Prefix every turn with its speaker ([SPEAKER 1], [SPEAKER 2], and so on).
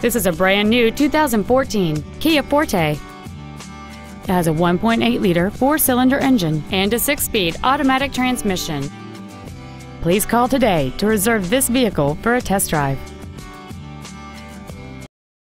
[SPEAKER 1] This is a brand new 2014 Kia Forte. It has a 1.8-liter four-cylinder engine and a six-speed automatic transmission. Please call today to reserve this vehicle for a test drive.